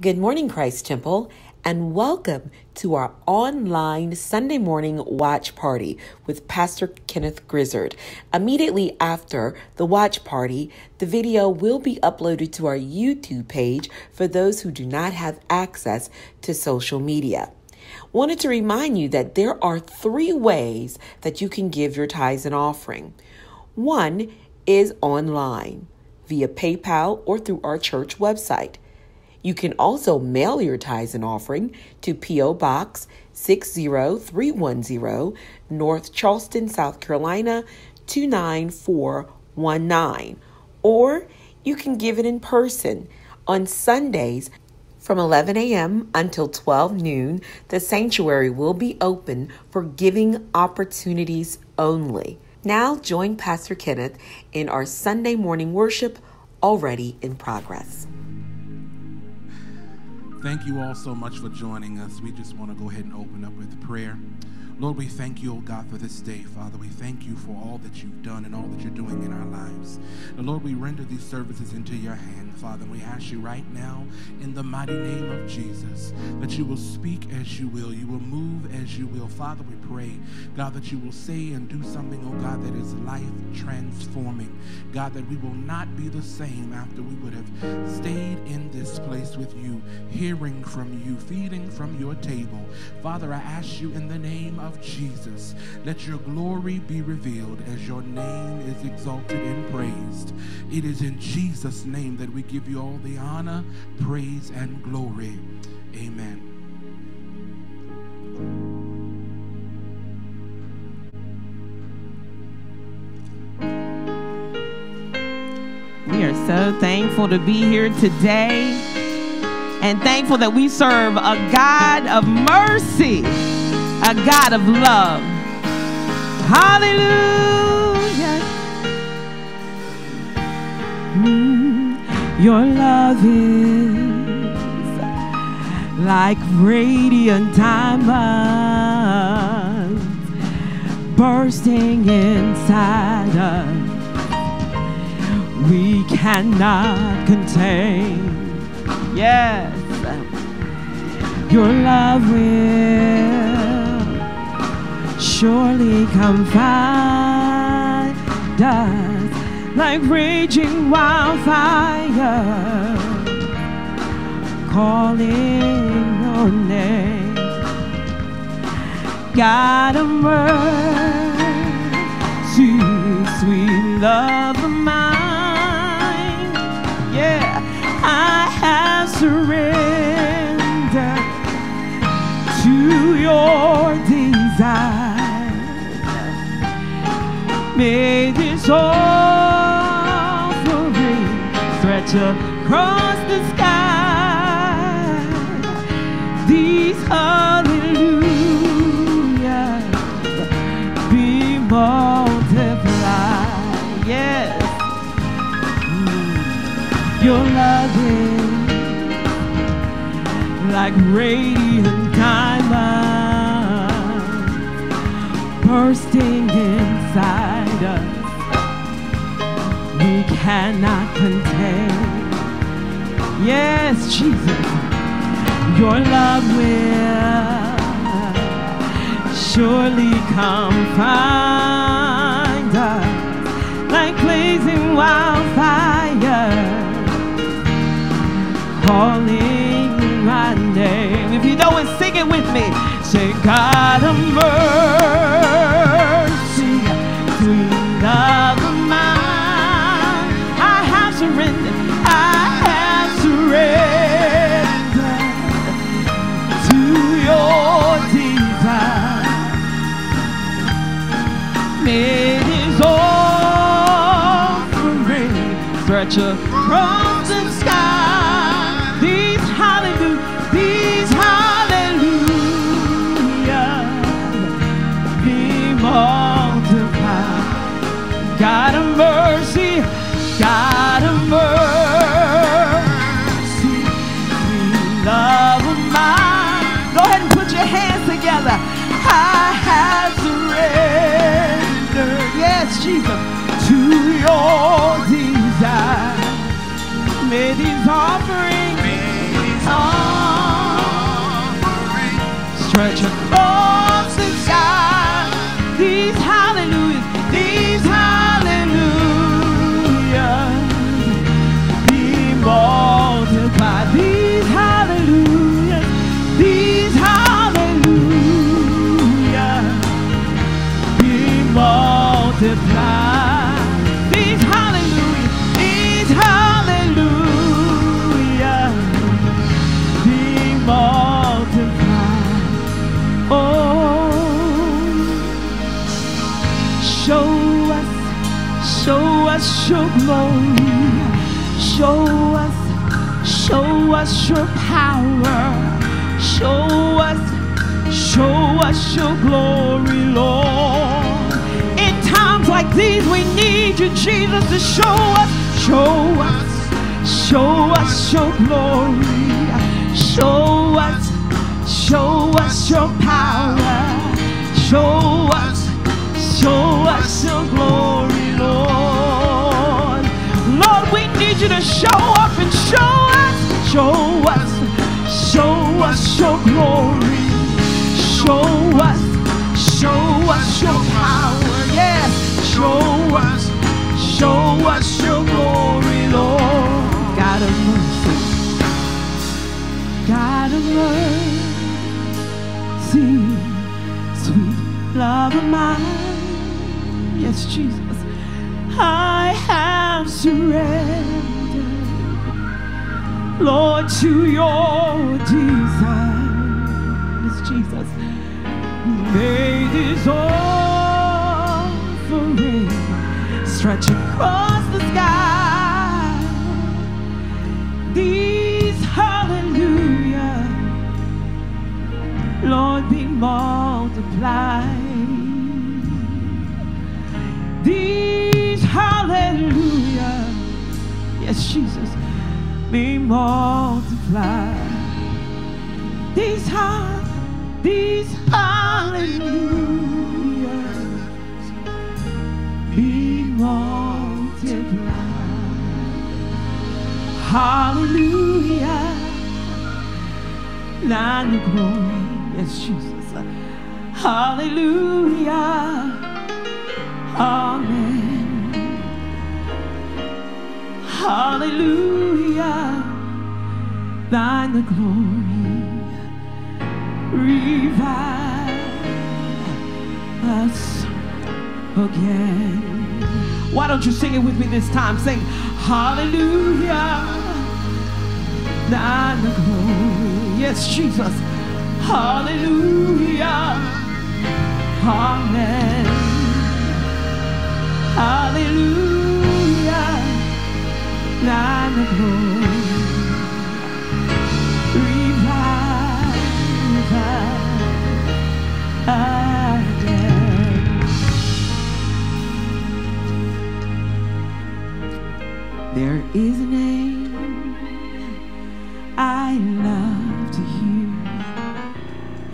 Good morning, Christ Temple, and welcome to our online Sunday morning watch party with Pastor Kenneth Grizzard. Immediately after the watch party, the video will be uploaded to our YouTube page for those who do not have access to social media. Wanted to remind you that there are three ways that you can give your tithes and offering. One is online via PayPal or through our church website. You can also mail your tithes and offering to P.O. Box 60310, North Charleston, South Carolina 29419. Or you can give it in person on Sundays from 11 a.m. until 12 noon. The sanctuary will be open for giving opportunities only. Now join Pastor Kenneth in our Sunday morning worship already in progress. Thank you all so much for joining us. We just want to go ahead and open up with prayer. Lord, we thank you, oh God, for this day, Father. We thank you for all that you've done and all that you're doing in our lives. And Lord, we render these services into your hand, Father. And we ask you right now, in the mighty name of Jesus, that you will speak as you will. You will move as you will. Father, we pray, God, that you will say and do something, oh God, that is life transforming. God, that we will not be the same after we would have stayed in this place with you, hearing from you, feeding from your table. Father, I ask you in the name of of Jesus, let your glory be revealed as your name is exalted and praised. It is in Jesus' name that we give you all the honor, praise, and glory. Amen. We are so thankful to be here today and thankful that we serve a God of mercy a God of love. Hallelujah. Mm, your love is like radiant diamonds bursting inside us. We cannot contain. Yes, your love will surely come find us like raging wildfire, calling your name. God of mercy, sweet love of mine, yeah, I have surrendered to your desire. May this offering stretch across the sky. These hallelujahs be multiplied. Yes, your love is like radiant diamonds bursting inside cannot contain. Yes, Jesus, your love will surely come find us like blazing wildfire, calling my name. If you know it, sing it with me. Say, God of mercy love stretch across the sky. These hallelujah, these hallelujah, be more. God of mercy, God of mercy, sweet love of mine. Go ahead and put your hands together. I have surrendered, yes, Jesus, to your desire. May these offerings, May these offerings stretch across the sky. Us your power. Show us, show us your glory, Lord. In times like these, we need you, Jesus, to show us, show us, show us your glory. Show us, show us your power. Show us, show us your glory, Lord. Lord, we need you to show up and show us, show us, show us your glory. Show us, show us your power. Yes, show us, show us your glory, Lord. God of mercy, God of mercy, sweet love of mine. Yes, Jesus, I have surrendered, Lord, to your desire. Yes, Jesus, may this offering stretch across the sky. These hallelujah, Lord, be multiplied. These hallelujah, yes, Jesus, be multiplied. These ha- these hallelujah be multiplied. Hallelujah. Thine the glory. Yes, Jesus. Hallelujah. Amen. Hallelujah. Thine the glory. Revive us again. Why don't you sing it with me this time? Sing Hallelujah. Thine the glory. Yes, Jesus. Hallelujah. Amen. Hallelujah. Revive us again. There is a name I love to hear.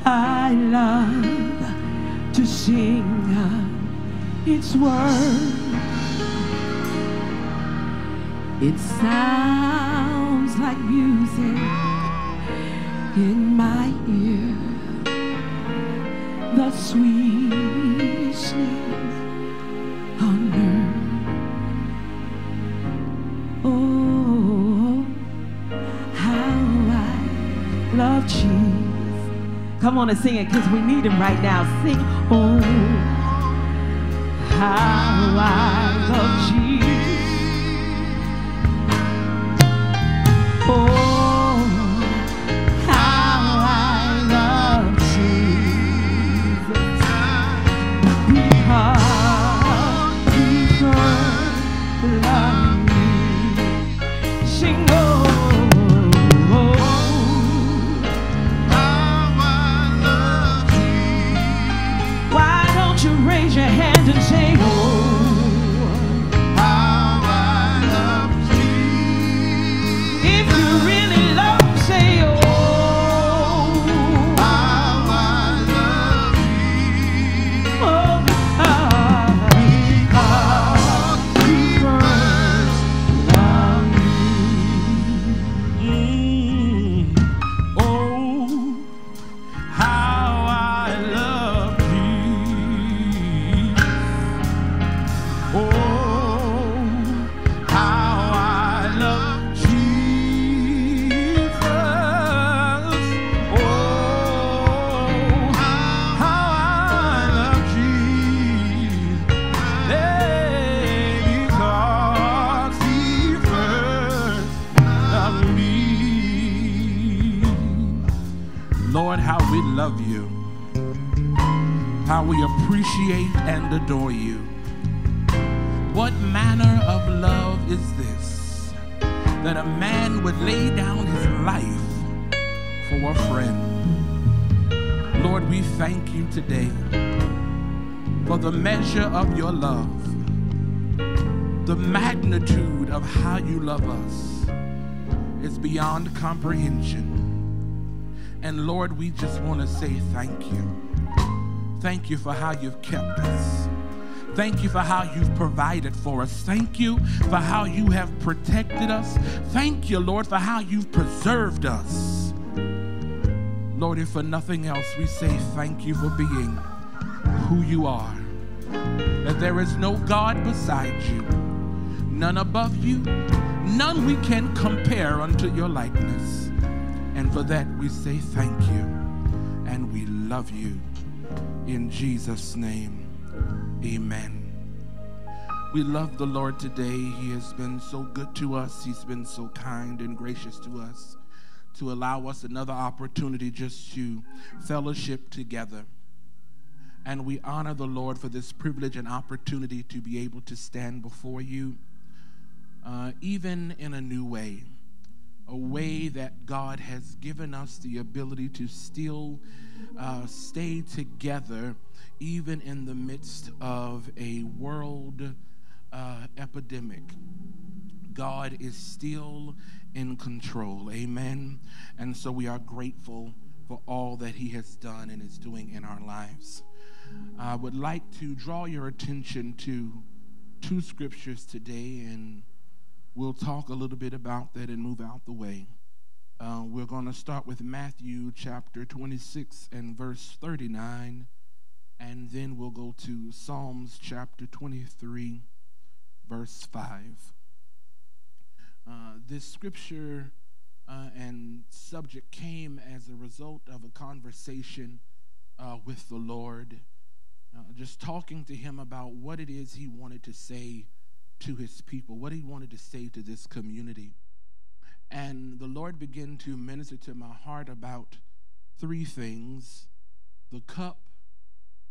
I love to sing of its word. It sounds like music in my ear. The sweetest on earth. Oh, how I love Jesus. Come on and sing it because we need him right now. Sing, oh, how I love Jesus. Oh, adore you. What manner of love is this that a man would lay down his life for a friend? Lord, we thank you today for the measure of your love, the magnitude of how you love us is beyond comprehension. And Lord, we just want to say thank you. Thank you for how you've kept us. Thank you for how you've provided for us. Thank you for how you have protected us. Thank you, Lord, for how you've preserved us. Lord, if for nothing else, we say thank you for being who you are. That there is no God beside you, none above you, none we can compare unto your likeness. And for that, we say thank you and we love you. In Jesus' name, amen. We love the Lord today. He has been so good to us, He's been so kind and gracious to us to allow us another opportunity just to fellowship together. And we honor the Lord for this privilege and opportunity to be able to stand before you, uh, even in a new way a way that God has given us the ability to still uh, stay together, even in the midst of a world uh, epidemic. God is still in control. Amen. And so we are grateful for all that He has done and is doing in our lives. I would like to draw your attention to two scriptures today and We'll talk a little bit about that and move out the way. Uh, we're going to start with Matthew chapter 26 and verse 39, and then we'll go to Psalms chapter 23, verse 5. Uh, this scripture uh, and subject came as a result of a conversation uh, with the Lord, uh, just talking to him about what it is he wanted to say to his people, what he wanted to say to this community. And the Lord began to minister to my heart about three things the cup,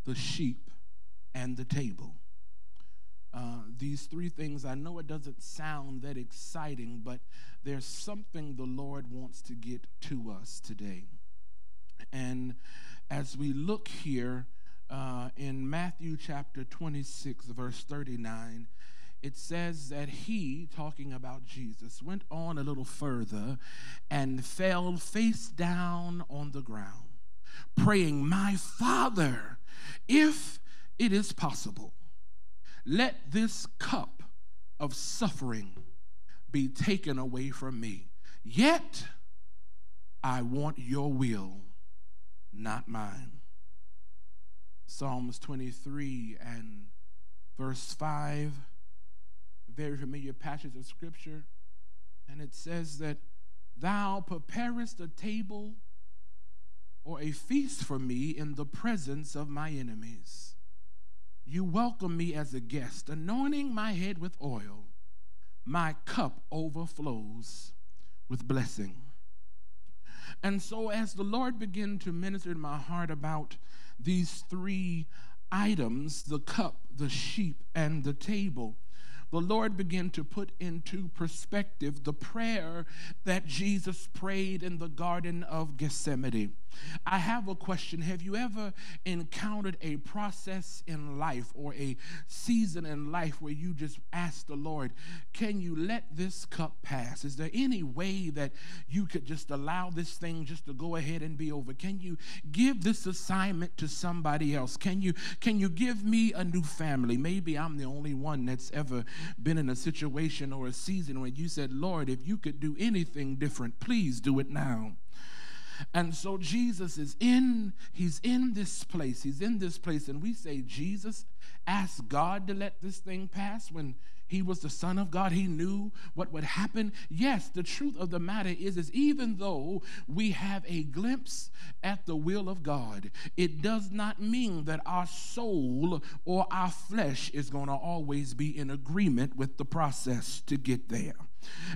the sheep, and the table. Uh, these three things, I know it doesn't sound that exciting, but there's something the Lord wants to get to us today. And as we look here uh, in Matthew chapter 26, verse 39, it says that he, talking about Jesus, went on a little further and fell face down on the ground, praying, My Father, if it is possible, let this cup of suffering be taken away from me. Yet I want your will, not mine. Psalms 23 and verse 5 very familiar passage of scripture. And it says that thou preparest a table or a feast for me in the presence of my enemies. You welcome me as a guest, anointing my head with oil. My cup overflows with blessing. And so, as the Lord began to minister in my heart about these three items the cup, the sheep, and the table the Lord began to put into perspective the prayer that Jesus prayed in the Garden of Gethsemane. I have a question. Have you ever encountered a process in life or a season in life where you just ask the Lord, can you let this cup pass? Is there any way that you could just allow this thing just to go ahead and be over? Can you give this assignment to somebody else? Can you can you give me a new family? Maybe I'm the only one that's ever been in a situation or a season where you said, Lord, if you could do anything different, please do it now. And so Jesus is in, he's in this place. He's in this place. And we say, Jesus ask God to let this thing pass when he was the son of God. He knew what would happen. Yes, the truth of the matter is, is even though we have a glimpse at the will of God, it does not mean that our soul or our flesh is going to always be in agreement with the process to get there.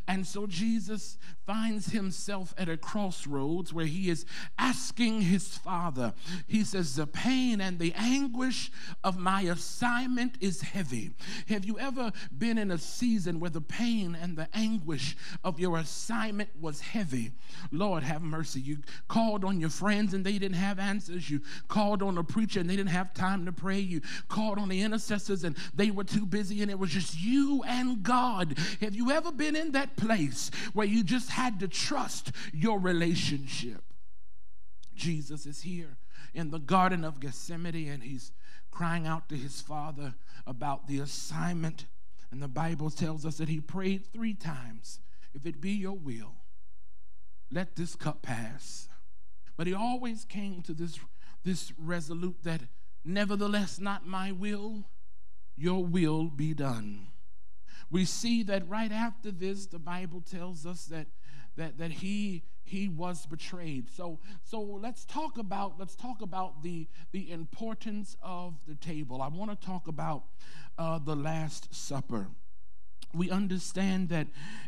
And so Jesus finds himself at a crossroads where he is asking his father. He says, The pain and the anguish of my assignment is heavy. Have you ever been in a season where the pain and the anguish of your assignment was heavy? Lord, have mercy. You called on your friends and they didn't have answers. You called on a preacher and they didn't have time to pray. You called on the intercessors and they were too busy and it was just you and God. Have you ever been in that place where you just had to trust your relationship? Jesus is here in the Garden of Gethsemane and he's crying out to his father about the assignment. And the Bible tells us that he prayed three times If it be your will, let this cup pass. But he always came to this, this resolute that, nevertheless, not my will, your will be done. We see that right after this, the Bible tells us that that, that he he was betrayed. So so let's talk about let's talk about the the importance of the table. I want to talk about uh, the Last Supper we understand that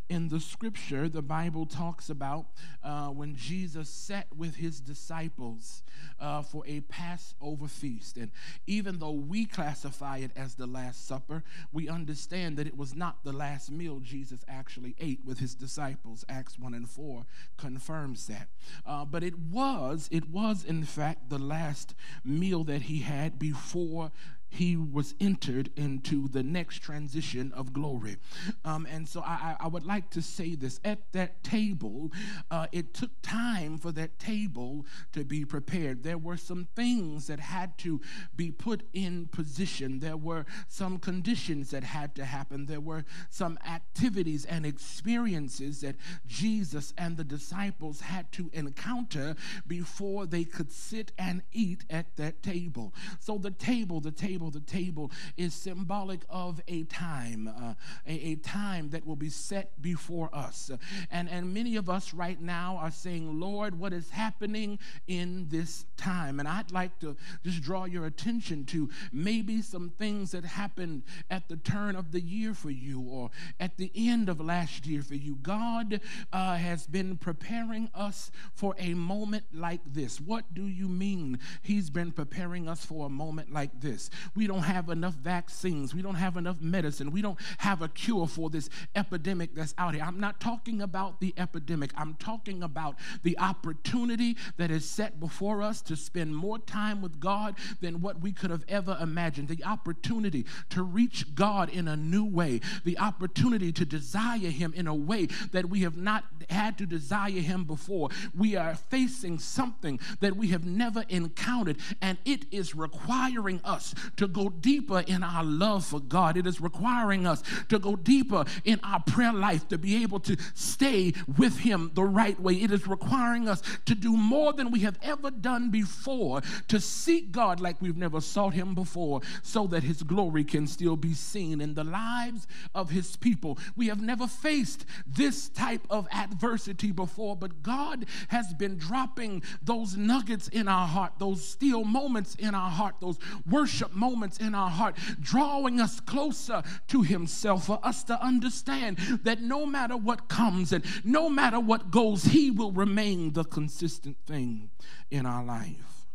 in the scripture, the Bible talks about uh, when Jesus sat with his disciples uh, for a Passover feast. And even though we classify it as the Last Supper, we understand that it was not the last meal Jesus actually ate with his disciples. Acts 1 and 4 confirms that. Uh, but it was, it was in fact the last meal that he had before he was entered into the next transition of glory. Um, and so I, I, would like to say this at that table, uh, it took time for that table to be prepared. There were some things that had to be put in position, there were some conditions that had to happen, there were some activities and experiences that Jesus and the disciples had to encounter before they could sit and eat at that table. So the table, the table, table. The table is symbolic of a time, uh, a, a, time that will be set before us. And, and many of us right now are saying, Lord, what is happening in this time? And I'd like to just draw your attention to maybe some things that happened at the turn of the year for you or at the end of last year for you. God uh, has been preparing us for a moment like this. What do you mean? He's been preparing us for a moment like this we don't have enough vaccines, we don't have enough medicine, we don't have a cure for this epidemic that's out here. I'm not talking about the epidemic, I'm talking about the opportunity that is set before us to spend more time with God than what we could have ever imagined. The opportunity to reach God in a new way, the opportunity to desire Him in a way that we have not had to desire Him before. We are facing something that we have never encountered, and it is requiring us to go deeper in our love for God. It is requiring us to go deeper in our prayer life to be able to stay with Him the right way. It is requiring us to do more than we have ever done before, to seek God like we've never sought Him before, so that His glory can still be seen in the lives of His people. We have never faced this type of adversity before, but God has been dropping those nuggets in our heart, those still moments in our heart, those worship moments moments in our heart, drawing us closer to Himself for us to understand that no matter what comes and no matter what goes, He will remain the consistent thing in our life.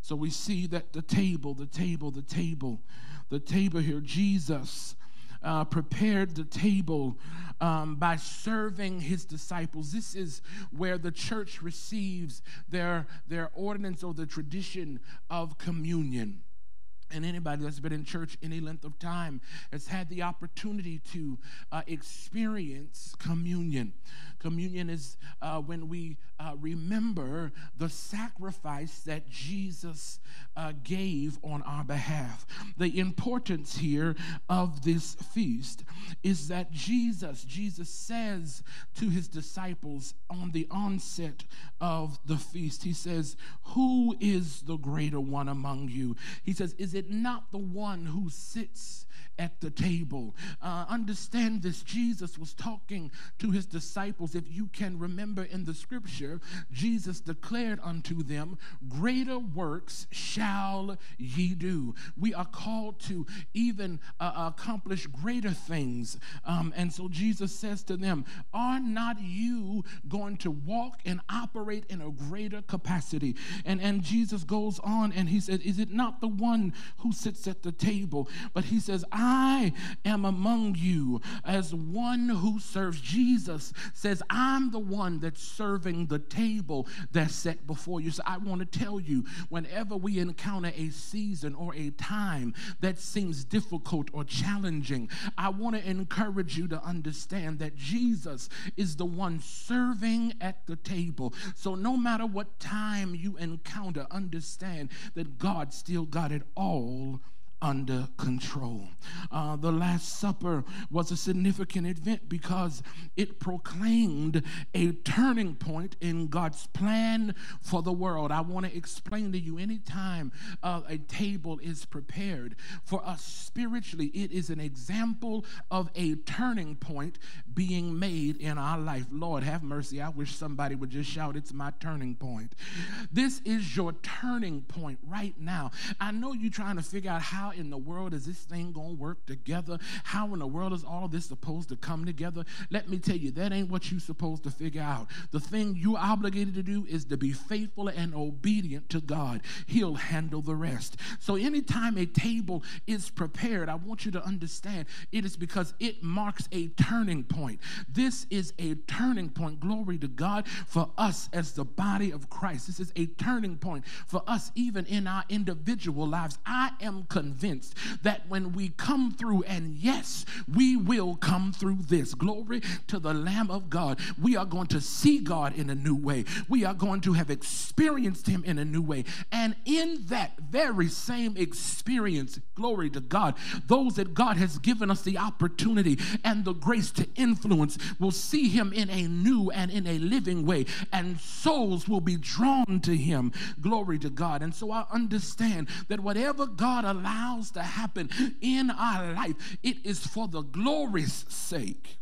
So we see that the table, the table, the table, the table here, Jesus uh, prepared the table um, by serving his disciples. This is where the church receives their, their ordinance or the tradition of communion and anybody that's been in church any length of time has had the opportunity to uh, experience communion. Communion is uh, when we uh, remember the sacrifice that Jesus uh, gave on our behalf. The importance here of this feast is that Jesus, Jesus says to his disciples on the onset of the feast, he says, Who is the greater one among you? He says, Is it not the one who sits at the table. Uh, understand this Jesus was talking to his disciples. If you can remember in the scripture, Jesus declared unto them, Greater works shall ye do. We are called to even uh, accomplish greater things. Um, and so Jesus says to them, Are not you going to walk and operate in a greater capacity? And, and Jesus goes on and he says, Is it not the one who sits at the table? But he says, I am among you as one who serves. Jesus says, I'm the one that's serving the table that's set before you. So I want to tell you, whenever we encounter a season or a time that seems difficult or challenging, I want to encourage you to understand that Jesus is the one serving at the table. So no matter what time you encounter, understand that God still got it all under control. Uh, the Last Supper was a significant event because it proclaimed a turning point in God's plan for the world. I want to explain to you anytime uh, a table is prepared for us spiritually, it is an example of a turning point being made in our life. Lord, have mercy. I wish somebody would just shout, It's my turning point. This is your turning point right now. I know you're trying to figure out how in the world is this thing going to work together? How in the world is all this supposed to come together? Let me tell you, that ain't what you're supposed to figure out. The thing you're obligated to do is to be faithful and obedient to God. He'll handle the rest. So, anytime a table is prepared, I want you to understand it is because it marks a turning point. This is a turning point, glory to God, for us as the body of Christ. This is a turning point for us, even in our individual lives. I am convinced that when we come through, and yes, we will come through this, glory to the Lamb of God, we are going to see God in a new way. We are going to have experienced Him in a new way. And in that very same experience, glory to God, those that God has given us the opportunity and the grace to influence will see Him in a new and in a living way, and souls will be drawn to Him. Glory to God. And so I understand that whatever God allows to happen in our life, it is for the glory's sake.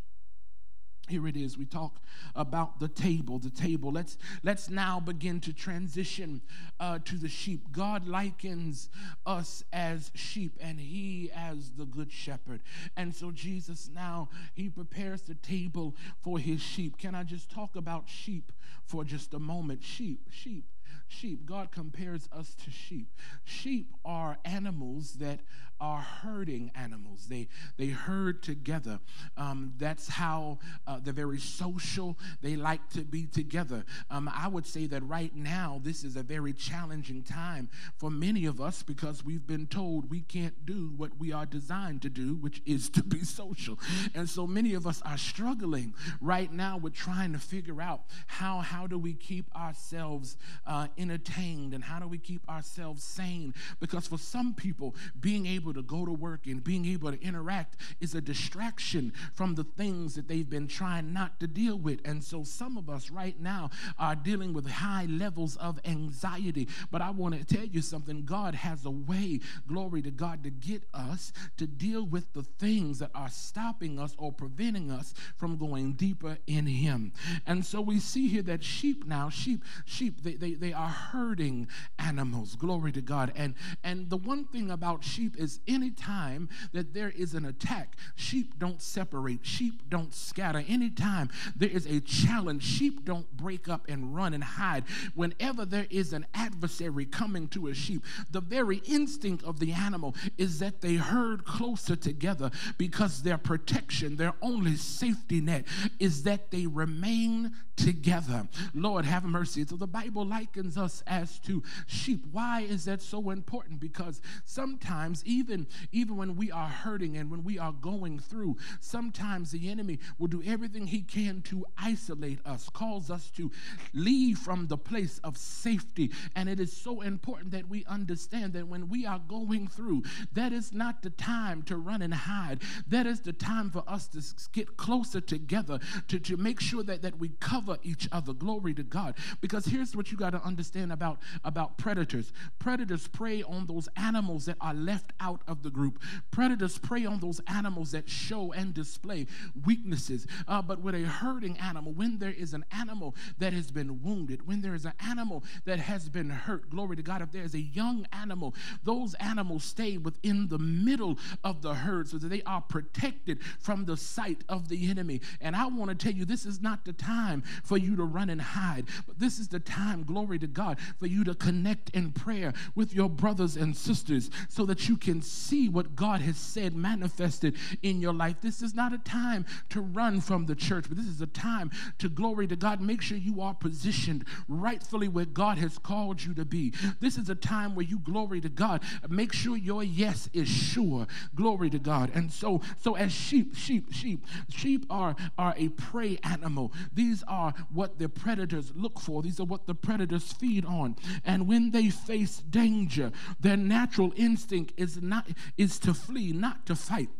Here it is. We talk about the table. The table. Let's let's now begin to transition uh, to the sheep. God likens us as sheep, and He as the good shepherd. And so Jesus now He prepares the table for His sheep. Can I just talk about sheep for just a moment? Sheep, sheep sheep. God compares us to sheep. Sheep are animals that are herding animals. They they herd together. Um, that's how uh, they're very social. They like to be together. Um, I would say that right now this is a very challenging time for many of us because we've been told we can't do what we are designed to do, which is to be social. And so many of us are struggling right now with trying to figure out how how do we keep ourselves uh, entertained and how do we keep ourselves sane? Because for some people, being able to go to work and being able to interact is a distraction from the things that they've been trying not to deal with. And so some of us right now are dealing with high levels of anxiety. But I want to tell you something God has a way, glory to God, to get us to deal with the things that are stopping us or preventing us from going deeper in Him. And so we see here that sheep now, sheep, sheep, they, they, they are herding animals. Glory to God. And and the one thing about sheep is anytime that there is an attack, sheep don't separate, sheep don't scatter. Anytime there is a challenge, sheep don't break up and run and hide. Whenever there is an adversary coming to a sheep, the very instinct of the animal is that they herd closer together because their protection, their only safety net is that they remain together. Lord, have mercy. So the Bible likens us as to sheep. Why is that so important? Because sometimes, even, even when we are hurting and when we are going through, sometimes the enemy will do everything he can to isolate us, cause us to leave from the place of safety. And it is so important that we understand that when we are going through, that is not the time to run and hide. That is the time for us to get closer together, to, to make sure that, that we cover each other. Glory to God. Because here's what you got to understand about, about predators. Predators prey on those animals that are left out of the group. Predators prey on those animals that show and display weaknesses. Uh, but with a herding animal, when there is an animal that has been wounded, when there is an animal that has been hurt, glory to God, if there is a young animal, those animals stay within the middle of the herd so that they are protected from the sight of the enemy. And I want to tell you, this is not the time for you to run and hide, but this is the time, glory to God, for you to connect in prayer with your brothers and sisters so that you can see what God has said manifested in your life. This is not a time to run from the church, but this is a time to glory to God. Make sure you are positioned rightfully where God has called you to be. This is a time where you glory to God. Make sure your yes is sure. Glory to God. And so, so as sheep, sheep, sheep, sheep are, are a prey animal. These are what the predators look for. These are what the predators feed on. And when they face danger, their natural instinct is not is to flee, not to fight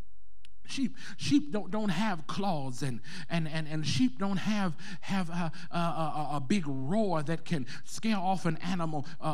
sheep sheep don't don't have claws and and and, and sheep don't have have a, a, a, a big roar that can scare off an animal a,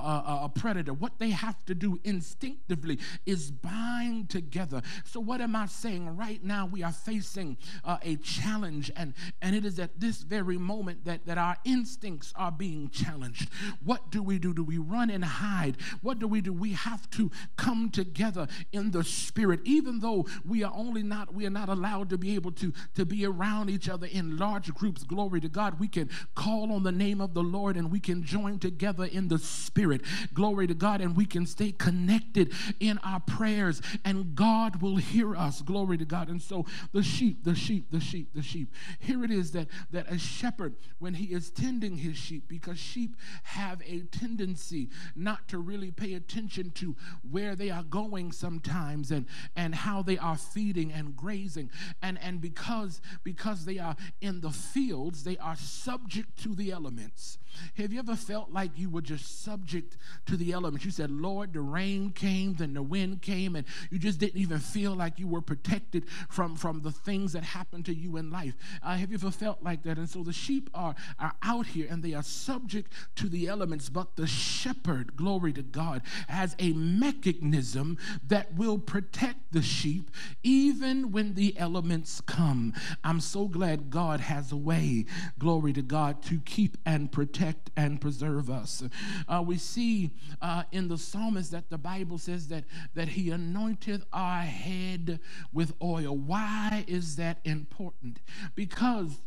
a, predator. What they have to do instinctively is bind together. So what am i saying? Right now we are facing uh, a challenge and and it is at this very moment that that our instincts are being challenged. What do we do? Do we run and hide? What do we do? We have to come together in the spirit. Even though we are only not not we are not allowed to be able to to be around each other in large groups. Glory to god. We can call on the name of the lord and we can join together in the spirit. Glory to god. And we can stay connected in our prayers and god will hear us. Glory to god. And so the sheep the sheep the sheep the sheep. Here it is that that a shepherd when he is tending his sheep because sheep have a tendency not to really pay attention to where they are going sometimes and and how they are feeding and grazing. And and because because they are in the fields they are subject to the elements have you ever felt like you were just subject to the elements? You said lord the rain came then the wind came and you just didn't even feel like you were protected from from the things that happened to you in life. Uh, have you ever felt like that? And so the sheep are are out here and they are subject to the elements but the shepherd glory to god has a mechanism that will protect the sheep even when the elements come. I'm so glad God has a way, glory to God, to keep and protect and preserve us. Uh, we see uh, in the psalmist that the Bible says that, that he anointed our head with oil. Why is that important? Because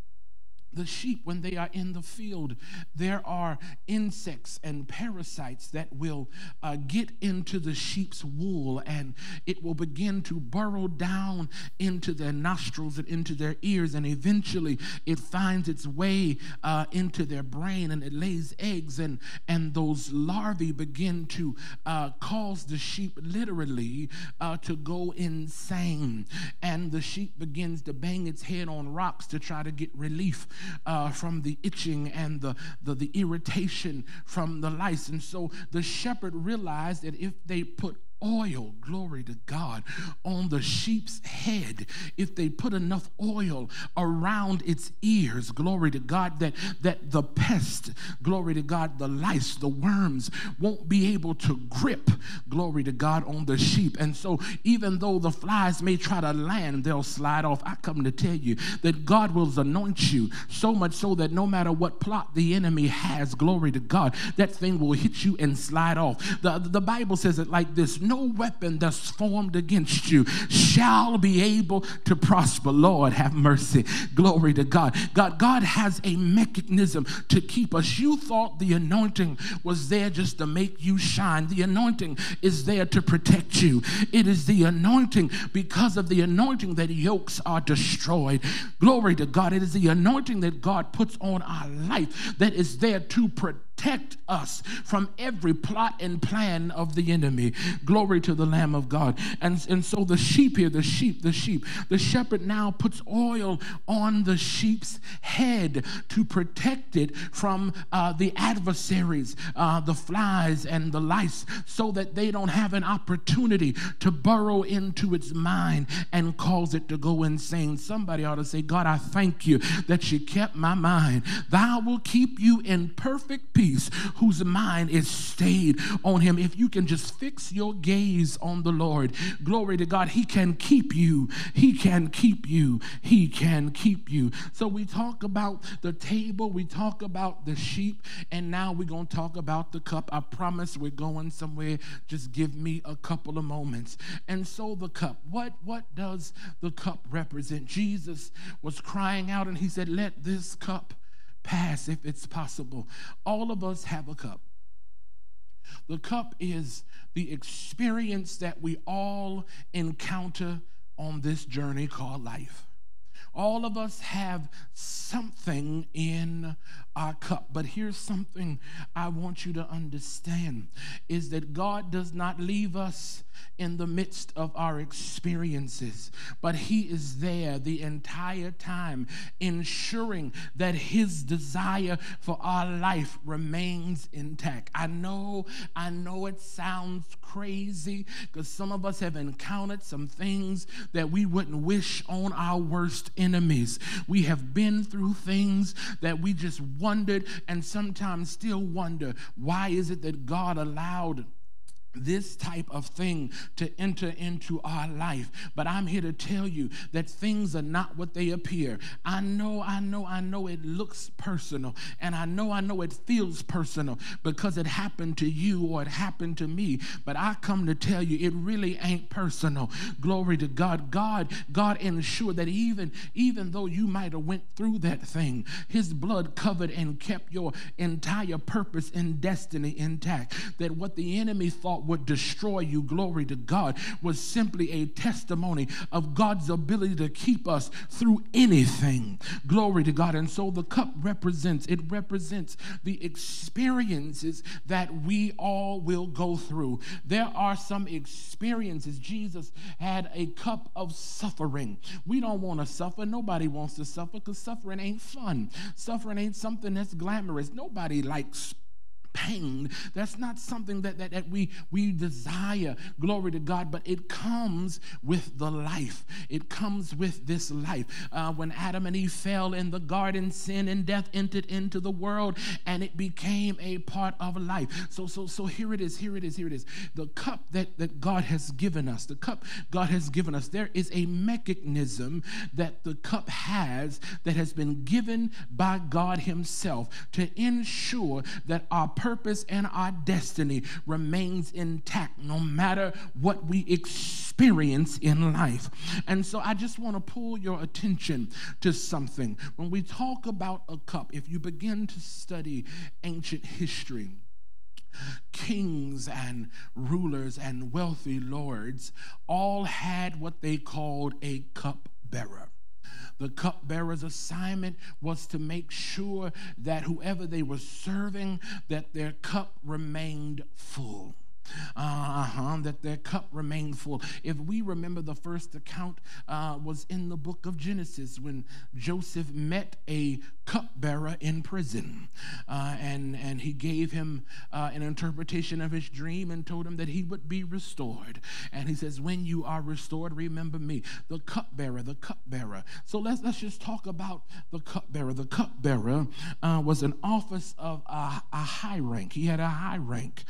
the sheep, when they are in the field, there are insects and parasites that will uh, get into the sheep's wool and it will begin to burrow down into their nostrils and into their ears, and eventually it finds its way uh, into their brain and it lays eggs, and, and those larvae begin to uh, cause the sheep literally uh, to go insane. And the sheep begins to bang its head on rocks to try to get relief uh, from the itching and the, the, the irritation from the lice. And so the shepherd realized that if they put oil, glory to God, on the sheep's head, if they put enough oil around its ears, glory to God, that, that the pest, glory to God, the lice, the worms won't be able to grip, glory to God, on the sheep. And so, even though the flies may try to land, they'll slide off. I come to tell you that God will anoint you so much so that no matter what plot the enemy has, glory to God, that thing will hit you and slide off. The, the Bible says it like this no weapon that's formed against you shall be able to prosper. Lord, have mercy. Glory to God. God, God has a mechanism to keep us. You thought the anointing was there just to make you shine. The anointing is there to protect you. It is the anointing because of the anointing that yokes are destroyed. Glory to God. It is the anointing that God puts on our life that is there to protect protect us from every plot and plan of the enemy. Glory to the Lamb of God. And, and so the sheep here, the sheep, the sheep, the shepherd now puts oil on the sheep's head to protect it from uh, the adversaries, uh, the flies and the lice, so that they don't have an opportunity to burrow into its mind and cause it to go insane. Somebody ought to say, God, I thank you that you kept my mind. Thou will keep you in perfect peace gaze, whose mind is stayed on him. If you can just fix your gaze on the Lord, glory to God, he can keep you. He can keep you. He can keep you. So we talk about the table, we talk about the sheep, and now we're going to talk about the cup. I promise we're going somewhere. Just give me a couple of moments. And so the cup, what what does the cup represent? Jesus was crying out and he said, "Let this cup pass if it's possible." All of us have a cup. The cup is the experience that we all encounter on this journey called life. All of us have something in our cup. But here's something I want you to understand is that God does not leave us in the midst of our experiences, but He is there the entire time, ensuring that His desire for our life remains intact. I know, I know it sounds crazy because some of us have encountered some things that we wouldn't wish on our worst enemies. We have been through things that we just wondered and sometimes still wonder why is it that God allowed this type of thing to enter into our life. But I'm here to tell you that things are not what they appear. I know, I know, I know it looks personal, and I know, I know it feels personal because it happened to you or it happened to me. But I come to tell you, it really ain't personal. Glory to God. God, God ensured that even, even though you might have went through that thing, His blood covered and kept your entire purpose and destiny intact. That what the enemy thought would destroy you, glory to God, was simply a testimony of God's ability to keep us through anything. Glory to God. And so the cup represents, it represents the experiences that we all will go through. There are some experiences. Jesus had a cup of suffering. We don't want to suffer. Nobody wants to suffer because suffering ain't fun. Suffering ain't something that's glamorous. Nobody likes pain. That's not something that, that, that we, we desire, glory to God, but it comes with the life. It comes with this life. Uh, when Adam and Eve fell in the garden, sin and death entered into the world, and it became a part of life. So, so, so here it is, here it is, here it is. The cup that, that God has given us, the cup God has given us, there is a mechanism that the cup has that has been given by God Himself to ensure that our purpose and our destiny remains intact no matter what we experience in life. And so I just want to pull your attention to something. When we talk about a cup, if you begin to study ancient history, kings and rulers and wealthy lords all had what they called a cup bearer. The cupbearer's assignment was to make sure that whoever they were serving, that their cup remained full uh-huh, that their cup remained full. If we remember, the first account uh, was in the book of Genesis when Joseph met a cupbearer in prison, uh, and and he gave him uh, an interpretation of his dream and told him that he would be restored. And he says, "When you are restored, remember me." The cupbearer, the cupbearer. So let's let's just talk about the cupbearer. The cupbearer uh, was an office of a, a, high rank. He had a high rank.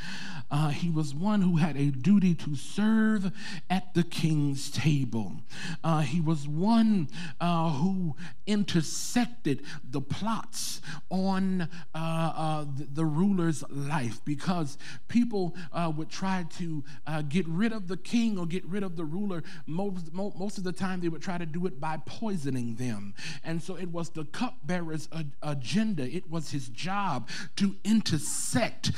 Uh, he was was one who had a duty to serve at the king's table. Uh, he was one uh, who intersected the plots on uh, uh the, the, ruler's life because people uh, would try to uh, get rid of the king or get rid of the ruler. Most, most of the time, they would try to do it by poisoning them. And so it was the cupbearer's agenda, it was his job to intersect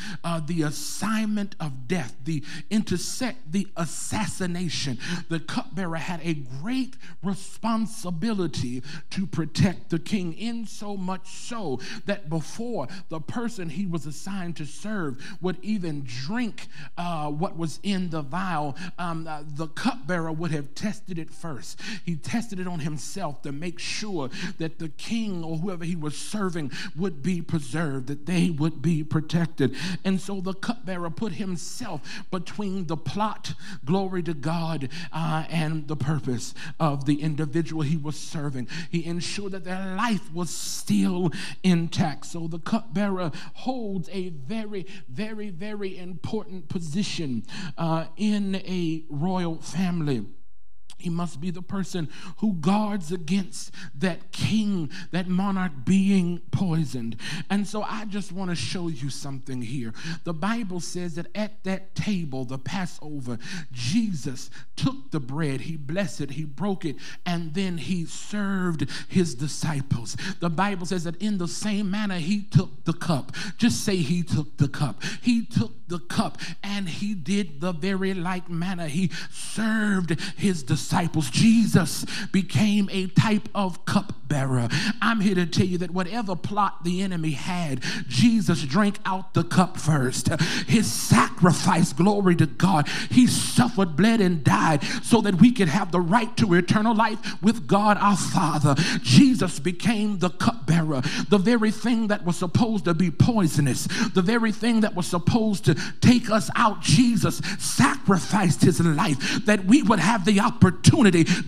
the assignment of death death, the intersect the assassination. The cupbearer had a great responsibility to protect the king, in so much so that before the person he was assigned to serve would even drink uh, what was in the vial, um, uh, the cupbearer would have tested it first. He tested it on himself to make sure that the king or whoever he was serving would be preserved, that they would be protected. And so the cupbearer put himself between the plot, glory to God, God uh, and the purpose of the individual he was serving. He ensured that their life was still intact. So the cupbearer holds a very, very, very important position uh, in a royal family. He must be the person who guards against that king, that monarch being poisoned. And so I just want to show you something here. The Bible says that at that table, the Passover, Jesus took the bread, he blessed it, he broke it, and then he served his disciples. The Bible says that in the same manner, he took the cup. Just say he took the cup. He took the cup and he did the very like manner. He served his disciples. Jesus became a type of cupbearer. I'm here to tell you that whatever plot the enemy had, Jesus drank out the cup first. His sacrifice, glory to God. He suffered, bled, and died so that we could have the right to eternal life with God our Father. Jesus became the cupbearer, the very thing that was supposed to be poisonous, the very thing that was supposed to take us out. Jesus sacrificed his life that we would have the opportunity,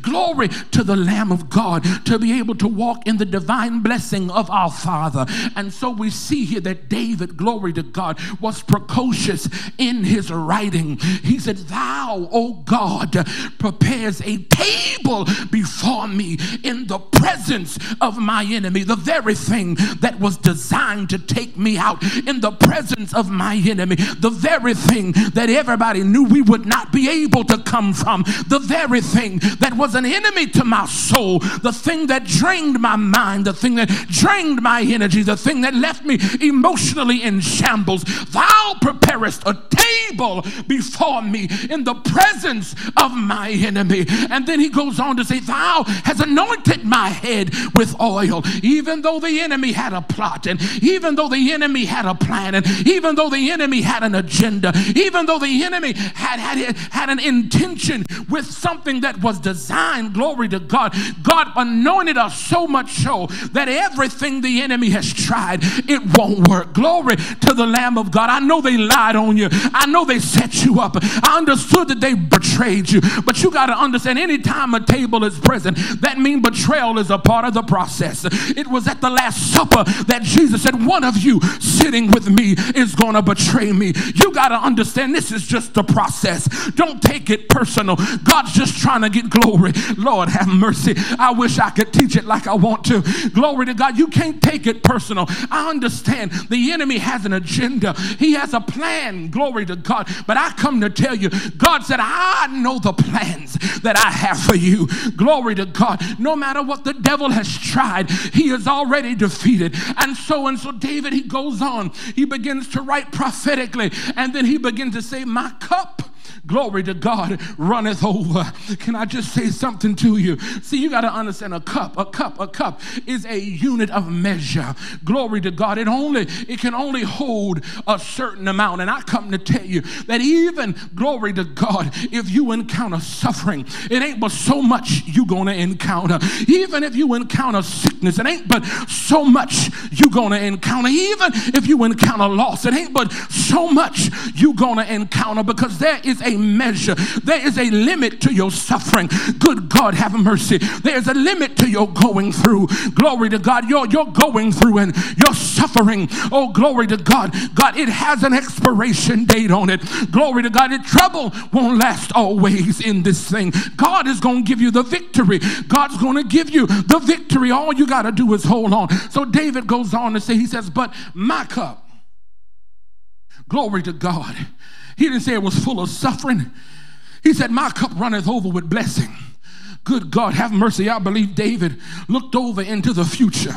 glory to the Lamb of God, to be able to walk in the divine blessing of our Father. And so we see here that David, glory to God, was precocious in his writing. He said, Thou, O God, prepares a table before me in the presence of my enemy, the very thing that was designed to take me out in the presence of my enemy, the very thing that everybody knew we would not be able to come from, the very thing that was an enemy to my soul, the thing that drained my mind, the thing that drained my energy, the thing that left me emotionally in shambles. Thou preparest a table before me in the presence of my enemy. And then he goes on to say, Thou has anointed my head with oil, even though the enemy had a plot, and even though the enemy had a plan, and even though the enemy had an agenda, even though the enemy had, had, had an intention with something that was designed, glory to God, God anointed us so much so that everything the enemy has tried, it won't work. Glory to the Lamb of God. I know they lied on you, I know they set you up, I understood that they betrayed you, but you got to understand anytime a table is present, that means betrayal is a part of the process. It was at the Last Supper that Jesus said, One of you sitting with me is going to betray me. You got to understand this is just a process. Don't take it personal. God's just trying to get glory. Lord, have mercy. I wish I could teach it like I want to. Glory to God. You can't take it personal. I understand the enemy has an agenda, he has a plan. Glory to God. But I come to tell you, God said, I know the plans that I have for you. Glory to God. No matter what the devil has tried, he is already defeated. And so and so David, he goes on. He begins to write prophetically, and then he begins to say, My cup glory to God, runneth over. Can I just say something to you? See, you got to understand a cup, a cup, a cup is a unit of measure. Glory to God. It only, it can only hold a certain amount. And I come to tell you that even, glory to God, if you encounter suffering, it ain't but so much you gonna encounter. Even if you encounter sickness, it ain't but so much you gonna encounter. Even if you encounter loss, it ain't but so much you gonna encounter because there is a measure. There is a limit to your suffering. Good God, have mercy. There's a limit to your going through. Glory to God. You're, you're going through and you're suffering. Oh, glory to God. God, it has an expiration date on it. Glory to God. It trouble won't last always in this thing. God is going to give you the victory. God's going to give you the victory. All you got to do is hold on. So David goes on to say, he says, but my cup, glory to God he didn't say it was full of suffering. He said, My cup runneth over with blessing. Good God, have mercy. I believe David looked over into the future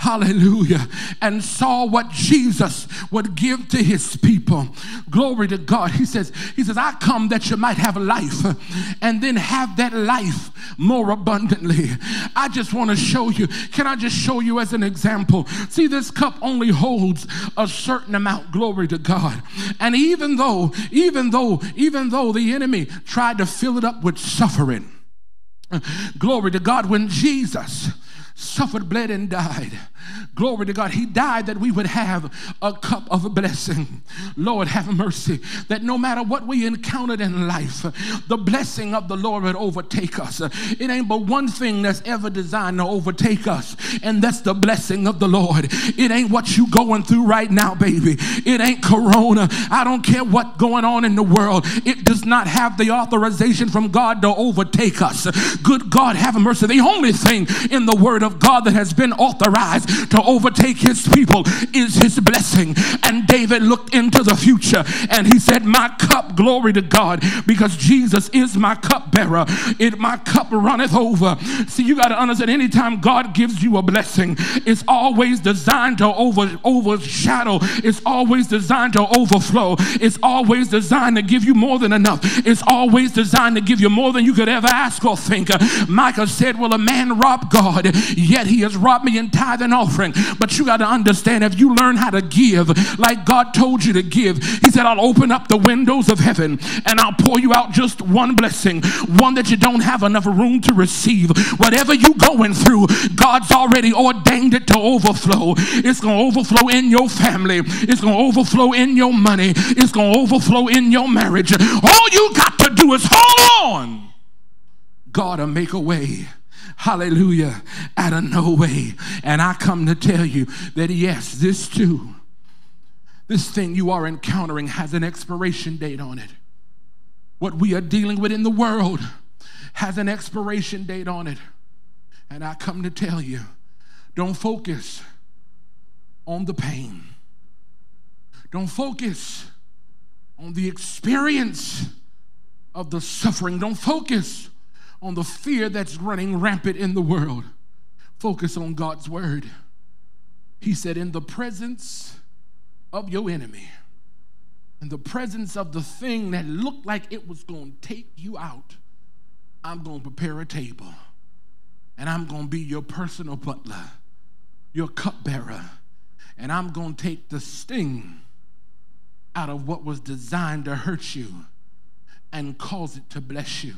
hallelujah, and saw what Jesus would give to his people. Glory to God. He says, He says, I come that you might have life and then have that life more abundantly. I just want to show you. Can I just show you as an example? See, this cup only holds a certain amount. Glory to God. And even though, even though, even though the enemy tried to fill it up with suffering, glory to God, when Jesus suffered, bled, and died. Glory to God. He died that we would have a cup of blessing. Lord, have mercy. That no matter what we encountered in life, the blessing of the Lord would overtake us. It ain't but one thing that's ever designed to overtake us, and that's the blessing of the Lord. It ain't what you going through right now, baby. It ain't corona. I don't care what going on in the world. It does not have the authorization from God to overtake us. Good God, have mercy. The only thing in the word of God that has been authorized to overtake his people is his blessing. And David looked into the future and he said, My cup, glory to God, because Jesus is my cupbearer. It my cup runneth over. See, you got to understand anytime God gives you a blessing, it's always designed to over overshadow, it's always designed to overflow, it's always designed to give you more than enough, it's always designed to give you more than you could ever ask or think. Micah said, Will a man rob God, yet he has robbed me in tithe and offering. But you got to understand if you learn how to give like God told you to give, He said, I'll open up the windows of heaven and I'll pour you out just one blessing, one that you don't have enough room to receive. Whatever you're going through, God's already ordained it to overflow. It's going to overflow in your family, it's going to overflow in your money, it's going to overflow in your marriage. All you got to do is hold on. God will make a way hallelujah, out of no way. And I come to tell you that yes, this too, this thing you are encountering has an expiration date on it. What we are dealing with in the world has an expiration date on it. And I come to tell you don't focus on the pain, don't focus on the experience of the suffering, don't focus on the fear that's running rampant in the world. Focus on God's word. He said, In the presence of your enemy, in the presence of the thing that looked like it was going to take you out, I'm going to prepare a table. And I'm going to be your personal butler, your cupbearer. And I'm going to take the sting out of what was designed to hurt you and cause it to bless you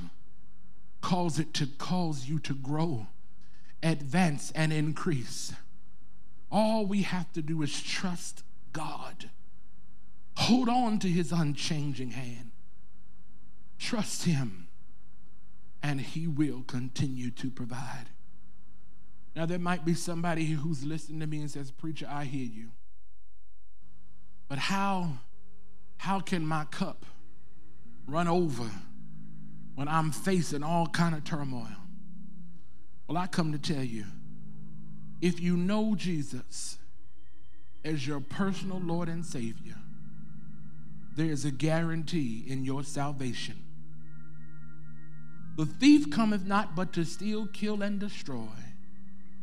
cause it to cause you to grow, advance, and increase. All we have to do is trust God. Hold on to his unchanging hand. Trust him, and he will continue to provide. Now, there might be somebody who's listening to me and says, Preacher, I hear you. But how, how can my cup run over? When I'm facing all kind of turmoil? Well, I come to tell you, if you know Jesus as your personal Lord and Savior, there is a guarantee in your salvation. The thief cometh not but to steal, kill, and destroy.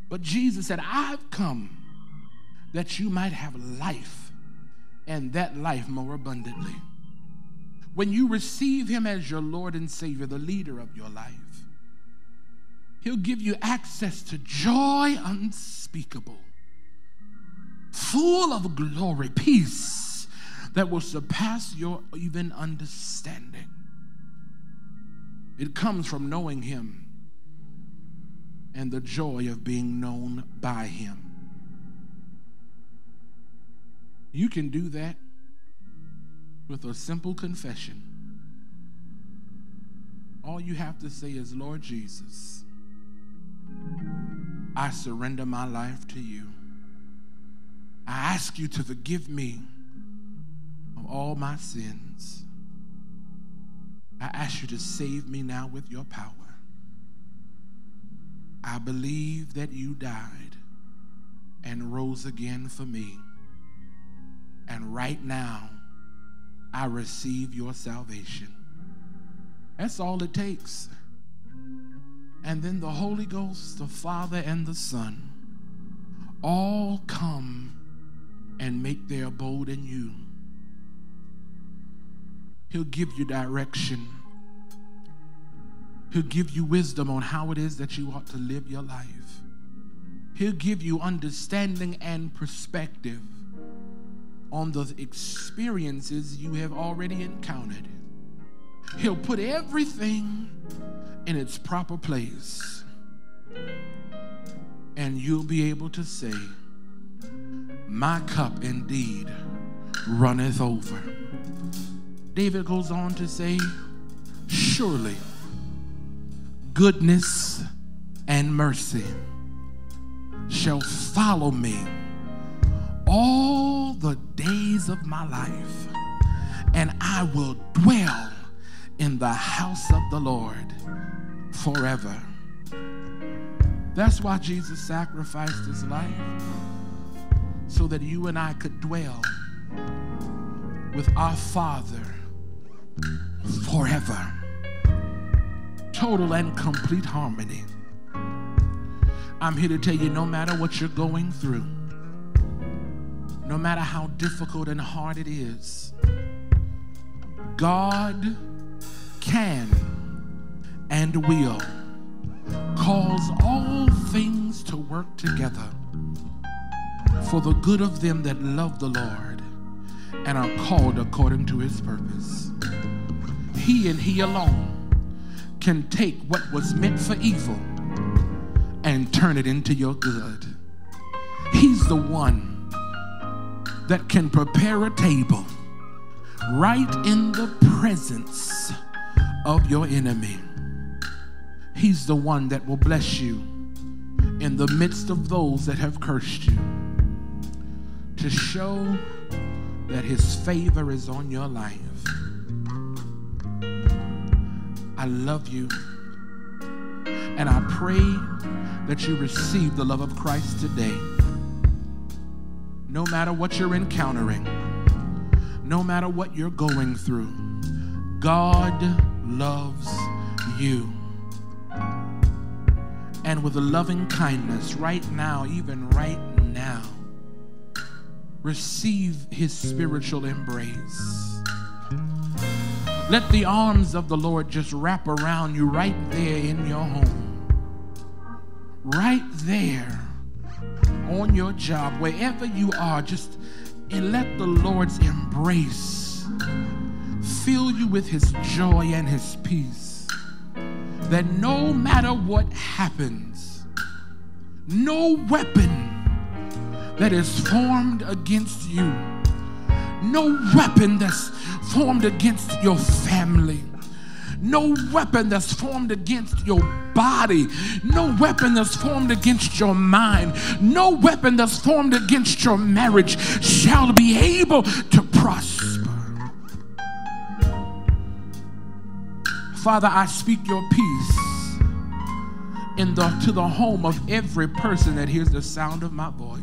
But Jesus said, I've come that you might have life, and that life more abundantly when you receive Him as your Lord and Savior, the leader of your life, He'll give you access to joy unspeakable, full of glory, peace that will surpass your even understanding. It comes from knowing Him and the joy of being known by Him. You can do that with a simple confession. All you have to say is, Lord Jesus, I surrender my life to you. I ask you to forgive me of all my sins. I ask you to save me now with your power. I believe that you died and rose again for me. And right now, I receive your salvation. That's all it takes. And then the Holy Ghost, the Father, and the Son all come and make their abode in you. He'll give you direction. He'll give you wisdom on how it is that you ought to live your life. He'll give you understanding and perspective on the experiences you have already encountered. He'll put everything in its proper place. And you'll be able to say, My cup indeed runneth over. David goes on to say, Surely goodness and mercy shall follow me all the days of my life, and I will dwell in the house of the Lord forever. That's why Jesus sacrificed his life, so that you and I could dwell with our Father forever. Total and complete harmony. I'm here to tell you no matter what you're going through, no matter how difficult and hard it is, God can and will cause all things to work together for the good of them that love the Lord and are called according to his purpose. He and he alone can take what was meant for evil and turn it into your good. He's the one that can prepare a table right in the presence of your enemy. He's the one that will bless you in the midst of those that have cursed you to show that his favor is on your life. I love you. And I pray that you receive the love of Christ today. No matter what you're encountering, no matter what you're going through, God loves you. And with a loving kindness, right now, even right now, receive his spiritual embrace. Let the arms of the Lord just wrap around you right there in your home. Right there on your job, wherever you are, just and let the Lord's embrace fill you with his joy and his peace. That no matter what happens, no weapon that is formed against you, no weapon that's formed against your family. No weapon that's formed against your body. No weapon that's formed against your mind. No weapon that's formed against your marriage shall be able to prosper. Father, I speak your peace in the, to the home of every person that hears the sound of my voice.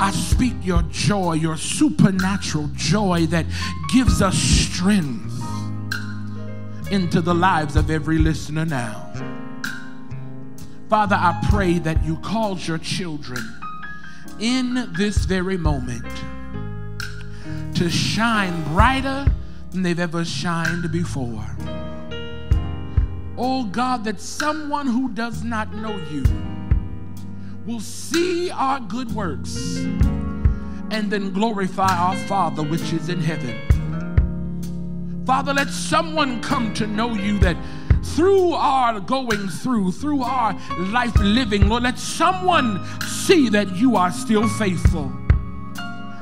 I speak your joy, your supernatural joy that gives us strength into the lives of every listener now. Father, I pray that you cause your children in this very moment to shine brighter than they've ever shined before. Oh God, that someone who does not know you will see our good works and then glorify our Father which is in heaven. Father, let someone come to know you that through our going through, through our life living, Lord, let someone see that you are still faithful,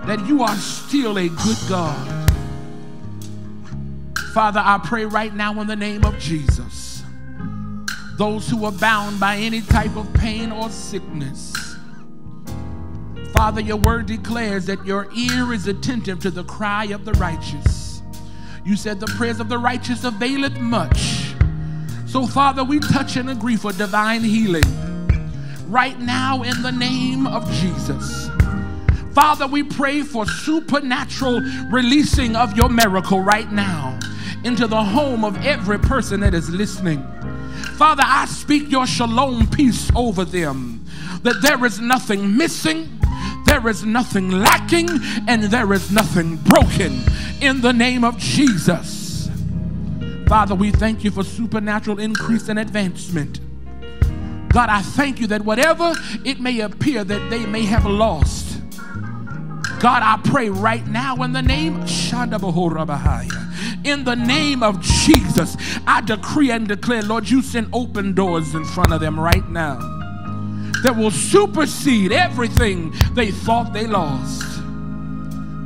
that you are still a good God. Father, I pray right now in the name of Jesus those who are bound by any type of pain or sickness. Father, your word declares that your ear is attentive to the cry of the righteous. You said the prayers of the righteous availeth much. So, Father, we touch and agree for divine healing right now in the name of Jesus. Father, we pray for supernatural releasing of your miracle right now into the home of every person that is listening. Father, I speak your shalom peace over them, that there is nothing missing, there is nothing lacking, and there is nothing broken in the name of Jesus. Father, we thank you for supernatural increase and advancement. God, I thank you that whatever it may appear that they may have lost, God, I pray right now in the name in the name of Jesus, I decree and declare, Lord, you send open doors in front of them right now. That will supersede everything they thought they lost.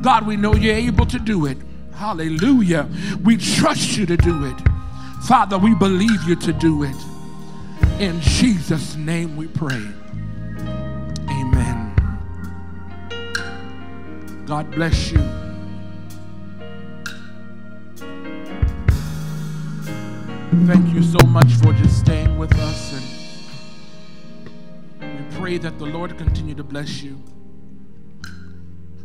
God, we know you're able to do it. Hallelujah. We trust you to do it. Father, we believe you to do it. In Jesus' name we pray. Amen. God bless you. Thank you so much for just staying with us. And pray that the Lord continue to bless you.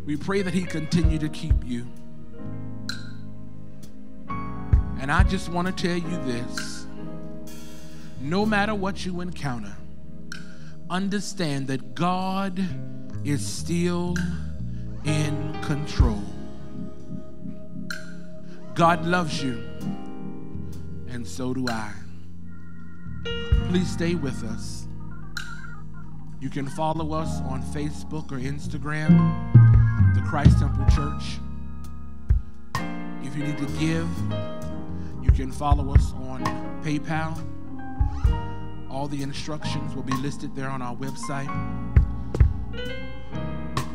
We pray that He continue to keep you. And I just want to tell you this no matter what you encounter, understand that God is still in control. God loves you, and so do I. Please stay with us. You can follow us on Facebook or Instagram, the Christ Temple Church. If you need to give, you can follow us on PayPal. All the instructions will be listed there on our website.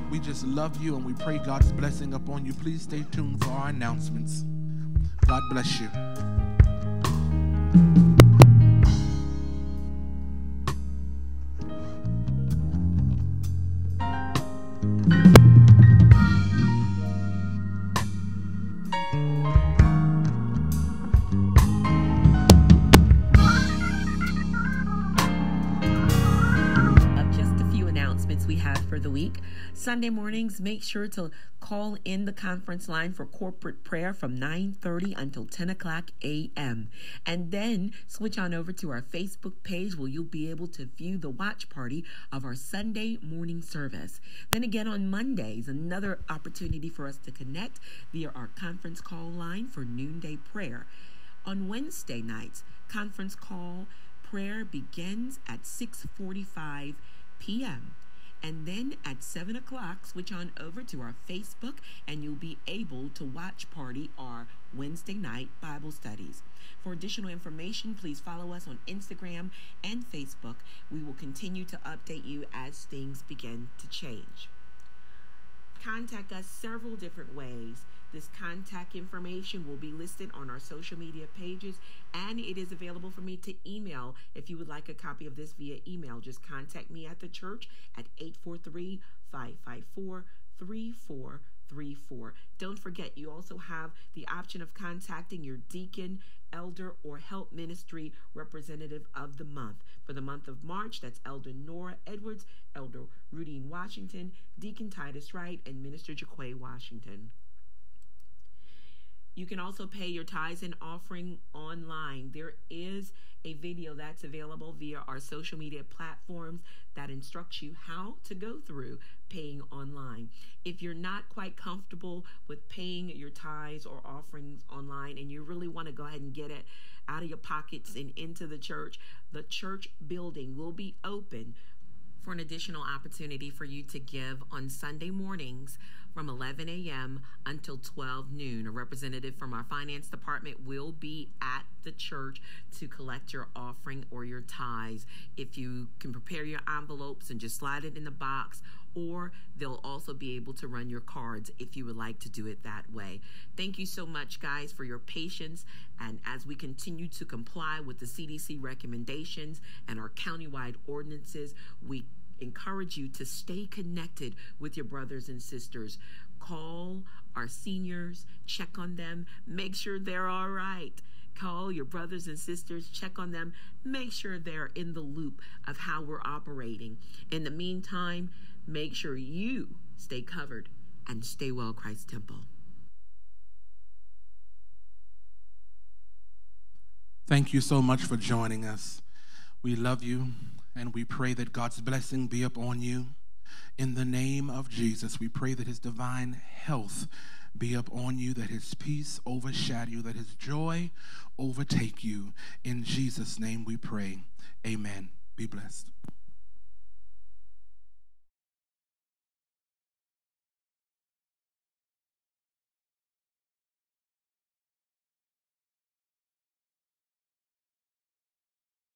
We just love you and we pray God's blessing upon you. Please stay tuned for our announcements. God bless you. Sunday mornings, make sure to call in the conference line for corporate prayer from 9:30 until 10 o'clock a.m. And then switch on over to our Facebook page where you'll be able to view the watch party of our Sunday morning service. Then again on Mondays, another opportunity for us to connect via our conference call line for noonday prayer. On Wednesday nights, conference call prayer begins at 6:45 p.m. And then at 7 o'clock, switch on over to our Facebook and you'll be able to watch party our Wednesday night Bible studies. For additional information, please follow us on Instagram and Facebook. We will continue to update you as things begin to change. Contact us several different ways. This contact information will be listed on our social media pages, and it is available for me to email if you would like a copy of this via email. Just contact me at the church at 843 554 3434. Don't forget, you also have the option of contacting your deacon, elder, or help ministry representative of the month. For the month of March, that's Elder Nora Edwards, Elder Rudine Washington, Deacon Titus Wright, and Minister Jaquay Washington. You can also pay your tithes and offering online. There is a video that's available via our social media platforms that instructs you how to go through paying online. If you're not quite comfortable with paying your tithes or offerings online and you really want to go ahead and get it out of your pockets and into the church, the church building will be open for an additional opportunity for you to give on Sunday mornings from 11 a.m. until 12 noon. A representative from our finance department will be at the church to collect your offering or your tithes. If you can prepare your envelopes and just slide it in the box, or they'll also be able to run your cards if you would like to do it that way. Thank you so much, guys, for your patience. And as we continue to comply with the CDC recommendations and our countywide ordinances, we encourage you to stay connected with your brothers and sisters. Call our seniors, check on them, make sure they're all right. Call your brothers and sisters, check on them, make sure they're in the loop of how we're operating. In the meantime, make sure you stay covered and stay well, Christ Temple. Thank you so much for joining us. We love you. And we pray that God's blessing be upon you. In the name of Jesus, we pray that his divine health be upon you, that his peace overshadow you, that his joy overtake you. In Jesus' name we pray. Amen. Be blessed.